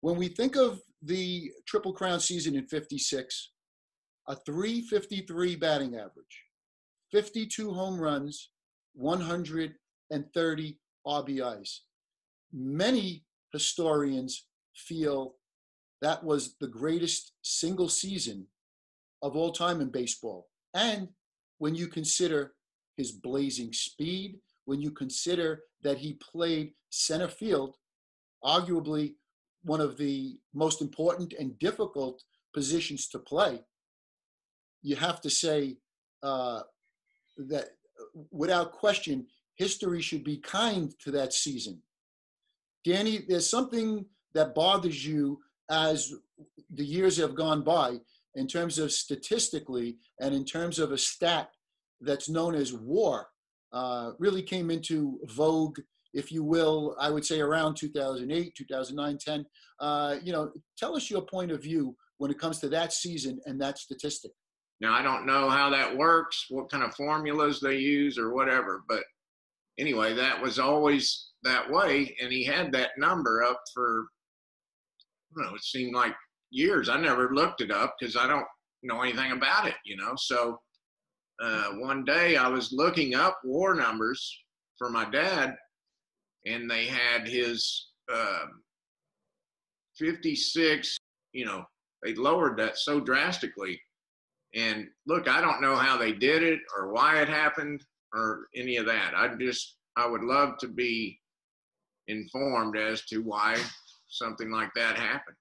when we think of the Triple Crown season in 56, a 353 batting average, 52 home runs, 130 RBIs. Many historians feel that was the greatest single season of all time in baseball. And when you consider his blazing speed, when you consider that he played center field, arguably one of the most important and difficult positions to play, you have to say uh, that without question, history should be kind to that season. Danny, there's something that bothers you as the years have gone by in terms of statistically and in terms of a stat that's known as WAR uh, really came into vogue if you will i would say around 2008 2009 10 uh, you know tell us your point of view when it comes to that season and that statistic. Now i don't know how that works what kind of formulas they use or whatever but anyway that was always that way and he had that number up for I don't know it seemed like years. I never looked it up because i don't know anything about it you know? So uh, one day I was looking up WAR numbers for my dad, and they had his uh, 56. You know, they lowered that so drastically. And look, I don't know how they did it or why it happened or any of that. I just, I would love to be informed as to why something like that happened.